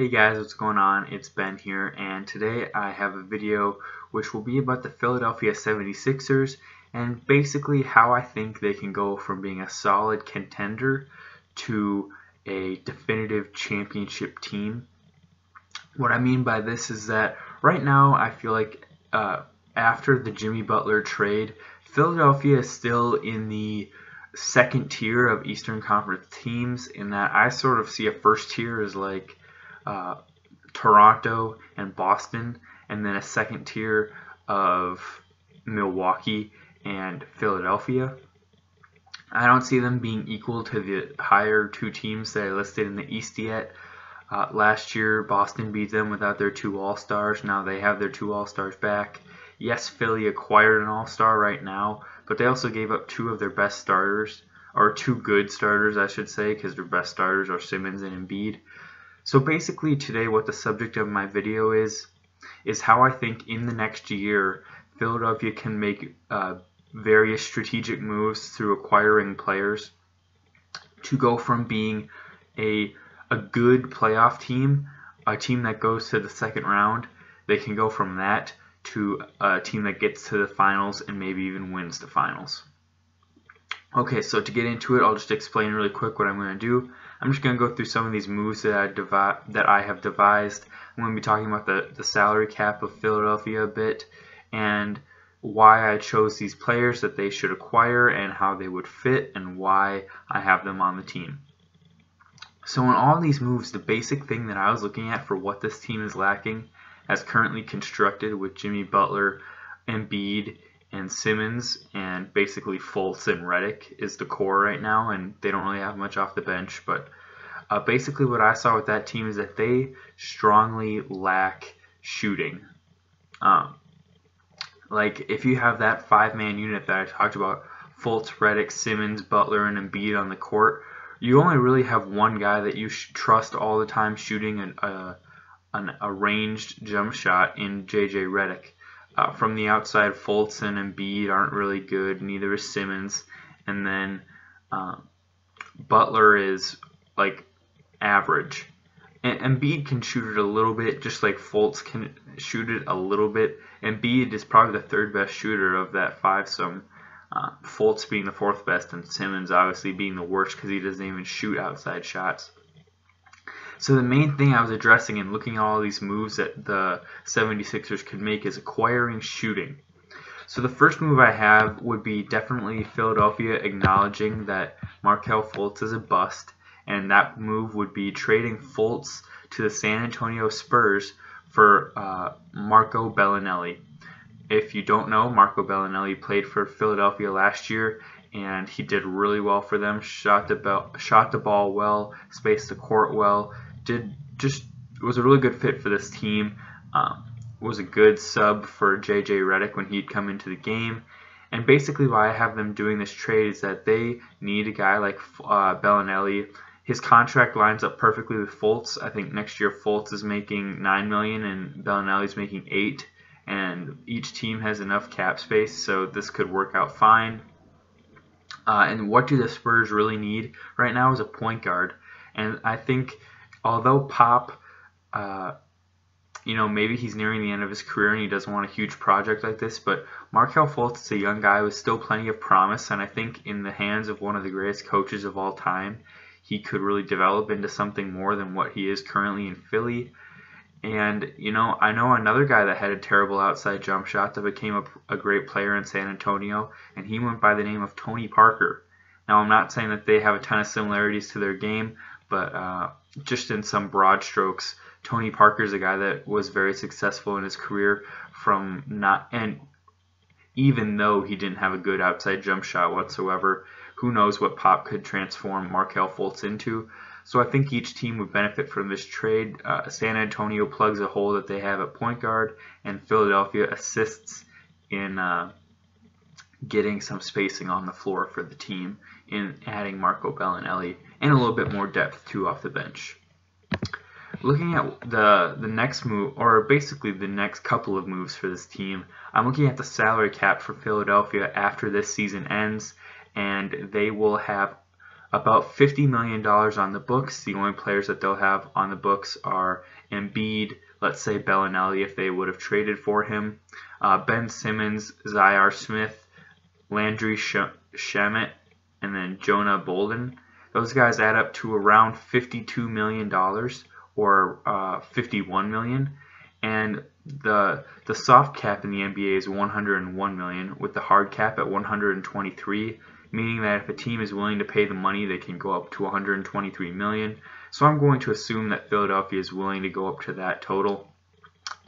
Hey guys, what's going on? It's Ben here, and today I have a video which will be about the Philadelphia 76ers and basically how I think they can go from being a solid contender to a definitive championship team. What I mean by this is that right now I feel like uh, after the Jimmy Butler trade, Philadelphia is still in the second tier of Eastern Conference teams in that I sort of see a first tier as like uh, Toronto and Boston, and then a second tier of Milwaukee and Philadelphia. I don't see them being equal to the higher two teams that I listed in the East yet. Uh, last year, Boston beat them without their two All Stars. Now they have their two All Stars back. Yes, Philly acquired an All Star right now, but they also gave up two of their best starters, or two good starters, I should say, because their best starters are Simmons and Embiid. So basically today what the subject of my video is, is how I think in the next year Philadelphia can make uh, various strategic moves through acquiring players to go from being a, a good playoff team, a team that goes to the second round, they can go from that to a team that gets to the finals and maybe even wins the finals. Okay, so to get into it, I'll just explain really quick what I'm going to do. I'm just going to go through some of these moves that I, that I have devised. I'm going to be talking about the, the salary cap of Philadelphia a bit and why I chose these players that they should acquire and how they would fit and why I have them on the team. So in all these moves, the basic thing that I was looking at for what this team is lacking as currently constructed with Jimmy Butler, Embiid, and Simmons and basically Fultz and Redick is the core right now, and they don't really have much off the bench. But uh, basically, what I saw with that team is that they strongly lack shooting. Um, like if you have that five-man unit that I talked about, Fultz, Redick, Simmons, Butler, and Embiid on the court, you only really have one guy that you trust all the time shooting an, uh, an arranged jump shot in JJ Redick. Uh, from the outside, Fultz and Embiid aren't really good. Neither is Simmons. And then um, Butler is like average. And Embiid can shoot it a little bit, just like Fultz can shoot it a little bit. And Embiid is probably the third best shooter of that fivesome. Uh, Fultz being the fourth best, and Simmons obviously being the worst because he doesn't even shoot outside shots. So the main thing I was addressing and looking at all these moves that the 76ers could make is acquiring shooting. So the first move I have would be definitely Philadelphia acknowledging that Markelle Fultz is a bust, and that move would be trading Fultz to the San Antonio Spurs for uh, Marco Belinelli. If you don't know, Marco Belinelli played for Philadelphia last year, and he did really well for them. Shot the shot the ball well, spaced the court well, did just was a really good fit for this team. Um, was a good sub for JJ Redick when he'd come into the game. And basically, why I have them doing this trade is that they need a guy like uh, Belinelli. His contract lines up perfectly with Fultz. I think next year Fultz is making nine million and Belinelli's making eight, and each team has enough cap space, so this could work out fine. Uh, and what do the Spurs really need right now is a point guard, and I think although Pop, uh, you know, maybe he's nearing the end of his career and he doesn't want a huge project like this, but Markelle Fultz is a young guy with still plenty of promise, and I think in the hands of one of the greatest coaches of all time, he could really develop into something more than what he is currently in Philly. And, you know, I know another guy that had a terrible outside jump shot that became a, a great player in San Antonio, and he went by the name of Tony Parker. Now, I'm not saying that they have a ton of similarities to their game, but uh, just in some broad strokes, Tony Parker is a guy that was very successful in his career from not and even though he didn't have a good outside jump shot whatsoever, who knows what Pop could transform Markelle Fultz into. So I think each team would benefit from this trade. Uh, San Antonio plugs a hole that they have at point guard, and Philadelphia assists in uh, getting some spacing on the floor for the team in adding Marco Belinelli and a little bit more depth too off the bench. Looking at the the next move, or basically the next couple of moves for this team, I'm looking at the salary cap for Philadelphia after this season ends, and they will have about $50 million on the books. The only players that they'll have on the books are Embiid, let's say Belinelli if they would have traded for him, uh, Ben Simmons, Zhaire Smith, Landry Shamet, and then Jonah Bolden. Those guys add up to around $52 million or uh, 51 million, and the the soft cap in the NBA is 101 million, with the hard cap at 123 meaning that if a team is willing to pay the money, they can go up to 123 million. So I'm going to assume that Philadelphia is willing to go up to that total.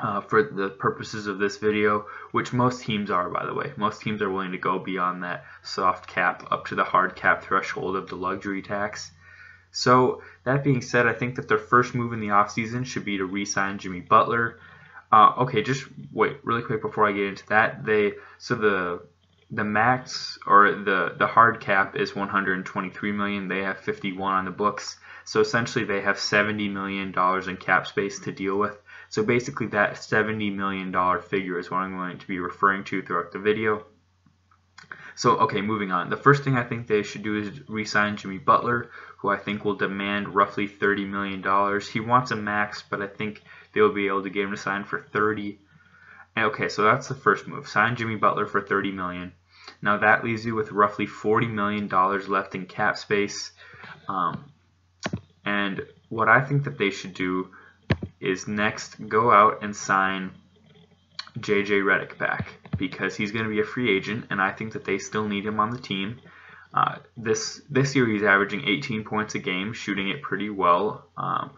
Uh, for the purposes of this video, which most teams are, by the way. Most teams are willing to go beyond that soft cap up to the hard cap threshold of the luxury tax. So, that being said, I think that their first move in the offseason should be to re sign Jimmy Butler. Uh, okay, just wait really quick before I get into that. They so the the max or the the hard cap is 123 million. They have 51 on the books. So essentially they have 70 million dollars in cap space to deal with. So basically that 70 million dollar figure is what I'm going to be referring to throughout the video. So okay, moving on. The first thing I think they should do is re-sign Jimmy Butler, who I think will demand roughly 30 million dollars. He wants a max, but I think they'll be able to get him to sign for 30. Okay, so that's the first move. Sign Jimmy Butler for 30 million. Now that leaves you with roughly $40 million left in cap space. Um, and what I think that they should do is next go out and sign JJ Redick back because he's going to be a free agent, and I think that they still need him on the team. Uh, this this year he's averaging 18 points a game, shooting it pretty well. Um,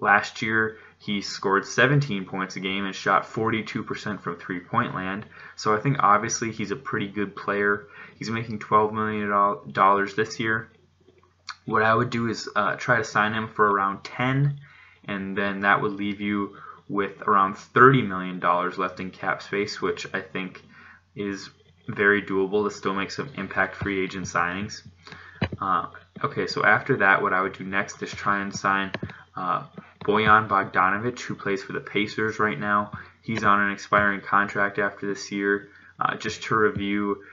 last year he scored 17 points a game and shot 42% from three point land. So I think obviously he's a pretty good player. He's making $12 million this year. What I would do is uh, try to sign him for around 10, and then that would leave you with around $30 million left in cap space, which I think is very doable to still make some impact free agent signings. Uh, okay, so after that, what I would do next is try and sign uh, Bojan Bogdanovic, who plays for the Pacers right now. He's on an expiring contract after this year. Uh, just to review,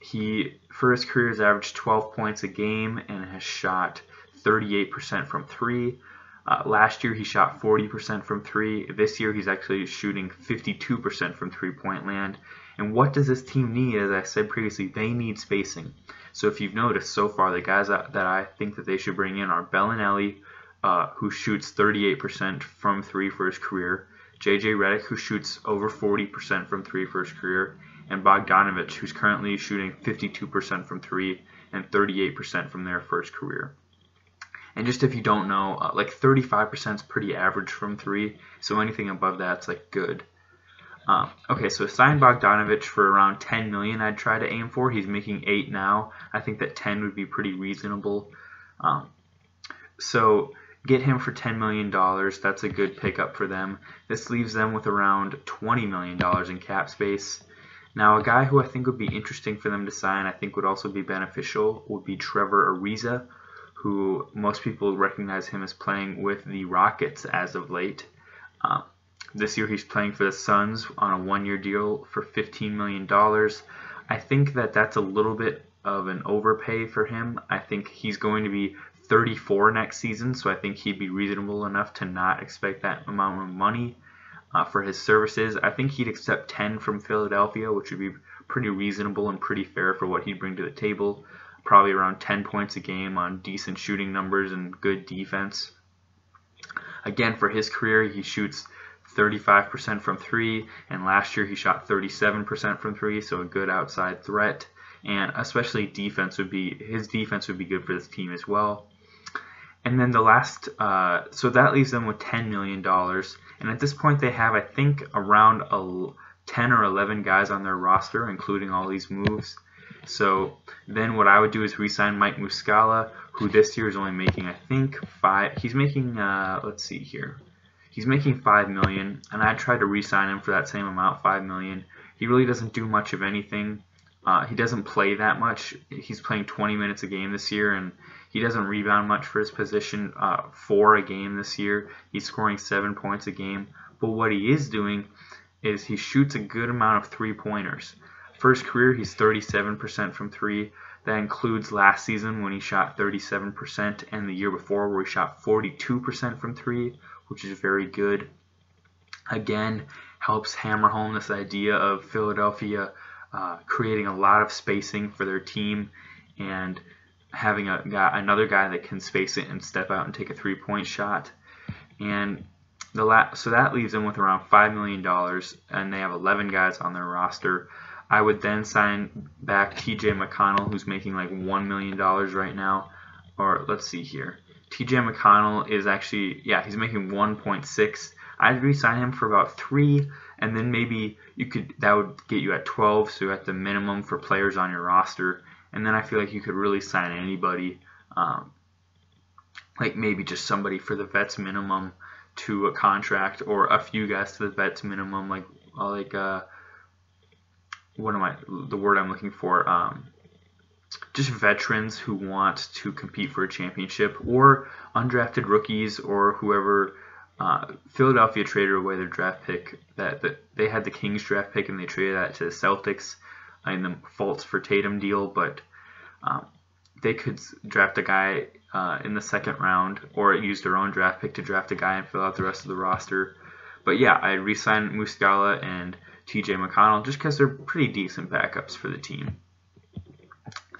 he for his career has averaged 12 points a game and has shot 38% from three. Uh, last year he shot 40% from three. This year he's actually shooting 52% from three-point land. And what does this team need? As I said previously, they need spacing. So if you've noticed so far, the guys that, that I think that they should bring in are Belinelli, uh, who shoots 38% from three for his career, JJ Redick, who shoots over 40% from three for his career, and Bogdanovic, who's currently shooting 52% from three and 38% from their first career. And just if you don't know, uh, like 35% is pretty average from three, so anything above that's like good. Um, okay, so sign Bogdanovic for around 10 million. I'd try to aim for. He's making eight now. I think that 10 would be pretty reasonable. Um, so get him for $10 million. That's a good pickup for them. This leaves them with around $20 million in cap space. Now, a guy who I think would be interesting for them to sign, I think would also be beneficial, would be Trevor Ariza, who most people recognize him as playing with the Rockets as of late. Um, this year he's playing for the Suns on a one-year deal for $15 million. I think that that's a little bit of an overpay for him. I think he's going to be 34 next season, so I think he'd be reasonable enough to not expect that amount of money uh, for his services. I think he'd accept 10 from Philadelphia, which would be pretty reasonable and pretty fair for what he'd bring to the table. Probably around 10 points a game on decent shooting numbers and good defense. Again, for his career, he shoots 35% from three, and last year he shot 37% from three, so a good outside threat. And especially defense would be his defense would be good for this team as well. And then the last, uh, so that leaves them with $10 million. And at this point, they have, I think, around a, 10 or 11 guys on their roster, including all these moves. So then what I would do is re-sign Mike Muscala, who this year is only making, I think, five. He's making, uh, let's see here. He's making five million, and I tried to re-sign him for that same amount, five million. He really doesn't do much of anything. Uh, he doesn't play that much. He's playing 20 minutes a game this year, and he doesn't rebound much for his position uh, for a game this year. He's scoring seven points a game. But what he is doing is he shoots a good amount of three pointers. First career, he's 37% from three. That includes last season when he shot 37% and the year before where he shot 42% from three, which is very good. Again, helps hammer home this idea of Philadelphia uh, creating a lot of spacing for their team and having a another guy that can space it and step out and take a three-point shot. And the la- so that leaves them with around five million dollars, and they have 11 guys on their roster. I would then sign back T.J. McConnell, who's making like one million dollars right now. Or let's see here. T.J. McConnell is actually yeah he's making 1.6. I'd re-sign him for about three, and then maybe you could that would get you at 12, so you're at the minimum for players on your roster. And then I feel like you could really sign anybody, um, like maybe just somebody for the vets minimum to a contract, or a few guys to the vets minimum, like like uh, what am I the word I'm looking for? Um, just veterans who want to compete for a championship, or undrafted rookies, or whoever. Uh, Philadelphia traded away their draft pick. That, that they had the Kings draft pick and they traded that to the Celtics in the Fultz for Tatum deal, but um, they could draft a guy uh, in the second round or use their own draft pick to draft a guy and fill out the rest of the roster. But yeah, I re-signed Muscala and TJ McConnell just because they're pretty decent backups for the team.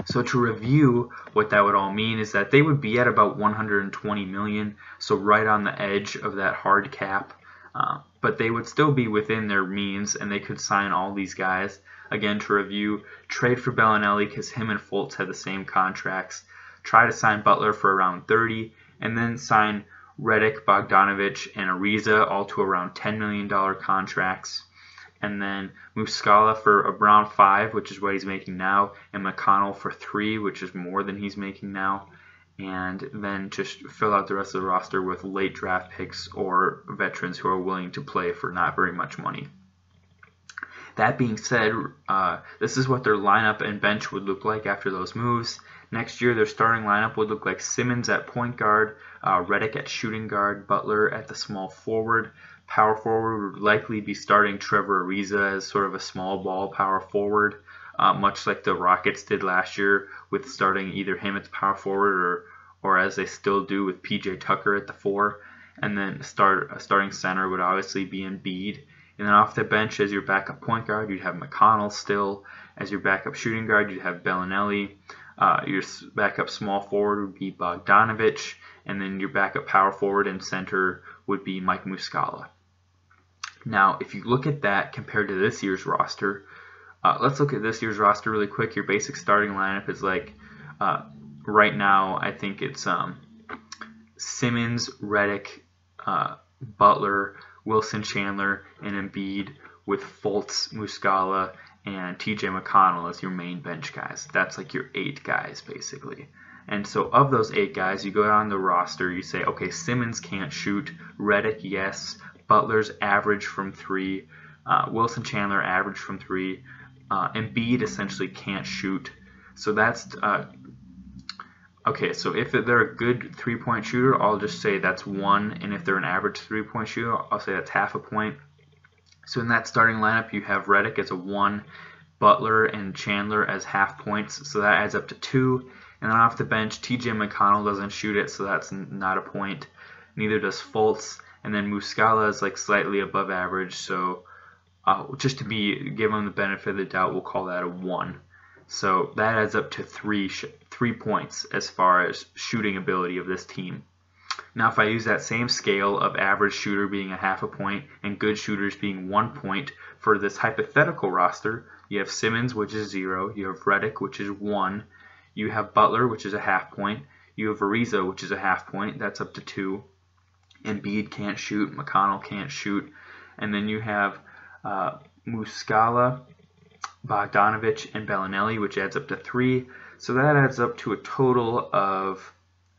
So to review what that would all mean is that they would be at about 120 million, so right on the edge of that hard cap. Uh, but they would still be within their means and they could sign all these guys. Again, to review, trade for Belinelli because him and Fultz had the same contracts. Try to sign Butler for around 30 and then sign Redick, Bogdanovic, and Ariza all to around $10 million contracts. And then Muscala for around 5, which is what he's making now, and McConnell for 3, which is more than he's making now and then just fill out the rest of the roster with late draft picks or veterans who are willing to play for not very much money. That being said, uh, this is what their lineup and bench would look like after those moves. Next year, their starting lineup would look like Simmons at point guard, uh, Redick at shooting guard, Butler at the small forward. Power forward would likely be starting Trevor Ariza as sort of a small ball power forward uh, much like the Rockets did last year with starting either him at the power forward or, or as they still do with PJ Tucker at the four. And then start starting center would obviously be Embiid. And then off the bench as your backup point guard, you'd have McConnell still. As your backup shooting guard, you'd have Belinelli. Uh, your backup small forward would be Bogdanovic. And then your backup power forward and center would be Mike Muscala. Now, if you look at that compared to this year's roster, uh, let's look at this year's roster really quick. Your basic starting lineup is like uh, right now. I think it's um, Simmons, Redick, uh, Butler, Wilson, Chandler, and Embiid with Fultz, Muscala, and T.J. McConnell as your main bench guys. That's like your eight guys basically. And so of those eight guys, you go down the roster. You say, okay, Simmons can't shoot. Redick, yes. Butler's average from three. Uh, Wilson Chandler average from three uh, Embiid essentially can't shoot. So that's uh, okay. So if they're a good three-point shooter, I'll just say that's one, and if they're an average three-point shooter, I'll say that's half a point. So in that starting lineup, you have Redick as a one, Butler and Chandler as half points, so that adds up to two. And then off the bench, T.J. McConnell doesn't shoot it, so that's not a point. Neither does Fultz. And then Muscala is like slightly above average, so uh, just to be give them the benefit of the doubt, we'll call that a one. So that adds up to three three points as far as shooting ability of this team. Now, if I use that same scale of average shooter being a half a point and good shooters being one point for this hypothetical roster, you have Simmons, which is zero. You have Redick, which is one. You have Butler, which is a half point. You have Ariza, which is a half point. That's up to two. Embiid can't shoot. McConnell can't shoot. And then you have uh, Muscala, Bogdanovic, and Belinelli, which adds up to three. So that adds up to a total of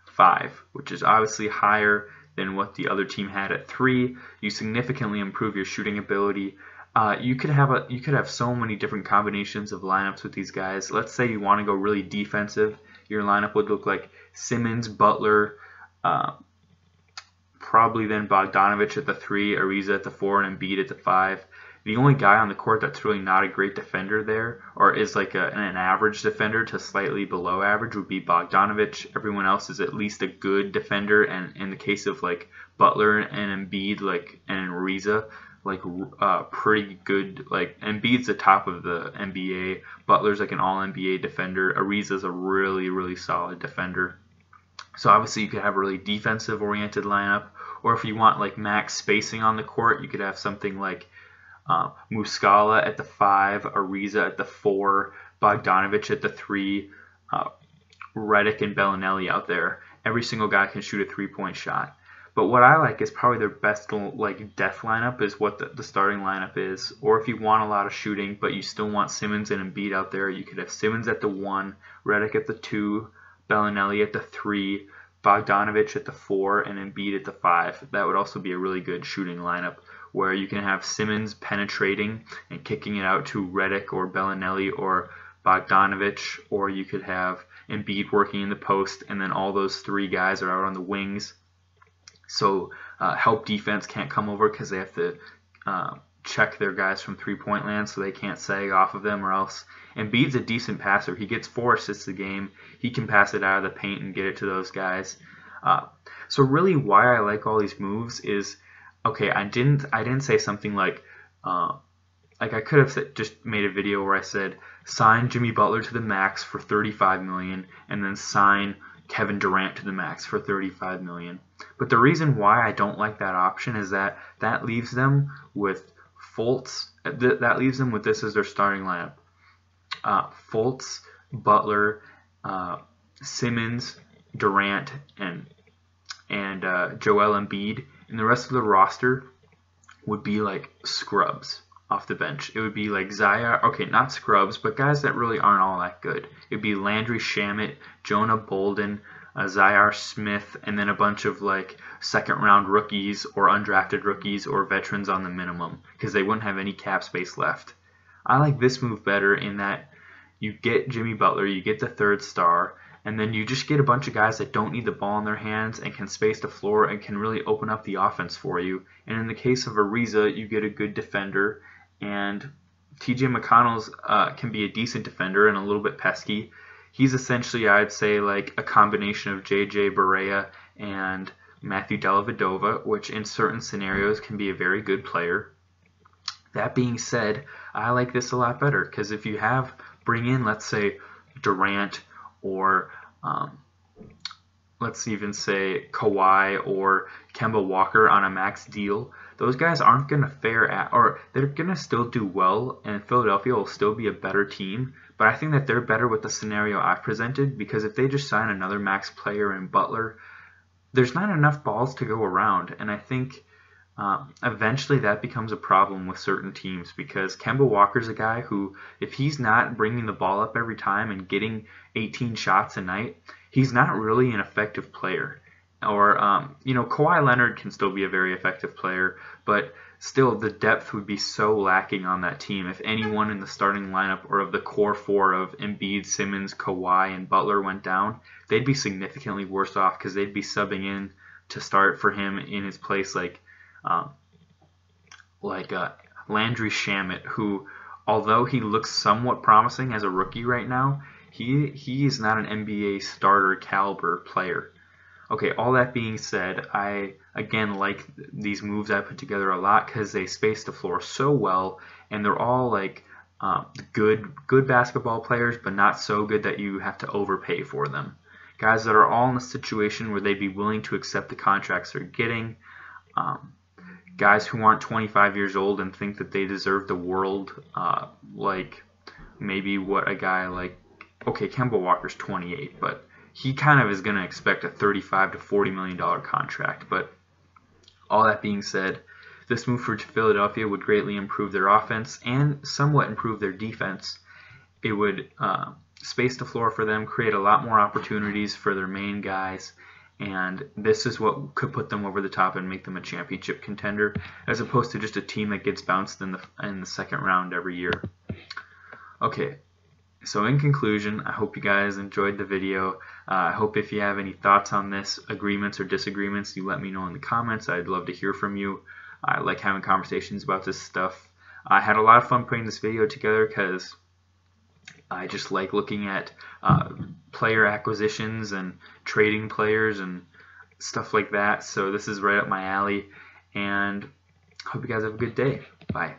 five, which is obviously higher than what the other team had at three. You significantly improve your shooting ability. Uh, you could have a you could have so many different combinations of lineups with these guys. Let's say you want to go really defensive. Your lineup would look like Simmons, Butler, uh, probably then Bogdanovic at the three, Ariza at the four, and Embiid at the five. The only guy on the court that's really not a great defender there, or is like a, an average defender to slightly below average, would be Bogdanovic. Everyone else is at least a good defender, and in the case of like Butler and Embiid, like and Ariza, like uh, pretty good. Like Embiid's the top of the NBA. Butler's like an All NBA defender. Ariza's a really really solid defender. So obviously you could have a really defensive oriented lineup, or if you want like max spacing on the court, you could have something like uh, Muscala at the five, Ariza at the four, Bogdanovic at the three, uh, Redick and Belinelli out there. Every single guy can shoot a three point shot. But what I like is probably their best like death lineup is what the, the, starting lineup is. Or if you want a lot of shooting, but you still want Simmons and Embiid out there, you could have Simmons at the one, Redick at the two, Belinelli at the three, Bogdanovic at the four, and Embiid at the five. That would also be a really good shooting lineup where you can have Simmons penetrating and kicking it out to Redick or Belinelli or Bogdanovic, or you could have Embiid working in the post, and then all those three guys are out on the wings so uh, help defense can't come over because they have to uh, check their guys from three point land so they can't sag off of them or else. Embiid's a decent passer. He gets four assists a game. He can pass it out of the paint and get it to those guys. Uh, so really, why I like all these moves is okay. I didn't I didn't say something like uh, like I could have just made a video where I said sign Jimmy Butler to the max for 35 million and then sign Kevin Durant to the max for 35 million. But the reason why I don't like that option is that that leaves them with Fultz. Th- that leaves them with this as their starting lineup: uh, Fultz, Butler, uh, Simmons, Durant, and and uh, Joel Embiid, and the rest of the roster would be like scrubs off the bench. It would be like Zaya, okay, not scrubs, but guys that really aren't all that good. It'd be Landry Shamet, Jonah Bolden, uh, Zhaire Smith, and then a bunch of like second round rookies or undrafted rookies or veterans on the minimum because they wouldn't have any cap space left. I like this move better in that you get Jimmy Butler, you get the third star, and then you just get a bunch of guys that don't need the ball in their hands and can space the floor and can really open up the offense for you. And in the case of Ariza, you get a good defender and TJ McConnell's uh, can be a decent defender and a little bit pesky. He's essentially, I'd say, like a combination of JJ Barea and Matthew Dellavedova, which in certain scenarios can be a very good player. That being said, I like this a lot better because if you have bring in, let's say, Durant or um, let's even say Kawhi or Kemba Walker on a max deal, those guys aren't going to fare at, or they're going to still do well, and Philadelphia will still be a better team. But I think that they're better with the scenario I presented because if they just sign another max player in Butler, there's not enough balls to go around. And I think uh, eventually that becomes a problem with certain teams because Kemba Walker's a guy who, if he's not bringing the ball up every time and getting 18 shots a night, he's not really an effective player. Or, um, you know, Kawhi Leonard can still be a very effective player, but still the depth would be so lacking on that team. If anyone in the starting lineup or of the core four of Embiid, Simmons, Kawhi, and Butler went down, they'd be significantly worse off because they'd be subbing in to start for him in his place, like, um, like uh, Landry Shamet, who, although he looks somewhat promising as a rookie right now, he he is not an NBA starter caliber player. Okay, all that being said, I again like these moves I put together a lot because they space the floor so well, and they're all like um, good good basketball players, but not so good that you have to overpay for them. Guys that are all in a situation where they'd be willing to accept the contracts they're getting. Um, guys who aren't 25 years old and think that they deserve the world, uh, like maybe what a guy like okay, Kemba Walker's 28, but he kind of is going to expect a 35 to 40 million dollar contract. But all that being said, this move for Philadelphia would greatly improve their offense and somewhat improve their defense. It would uh, space the floor for them, create a lot more opportunities for their main guys, and this is what could put them over the top and make them a championship contender, as opposed to just a team that gets bounced in the in the second round every year. Okay, so in conclusion, I hope you guys enjoyed the video. Uh, I hope if you have any thoughts on this, agreements or disagreements, you let me know in the comments. I'd love to hear from you. I like having conversations about this stuff. I had a lot of fun putting this video together because I just like looking at uh, player acquisitions and trading players and stuff like that. So this is right up my alley. And hope you guys have a good day. Bye.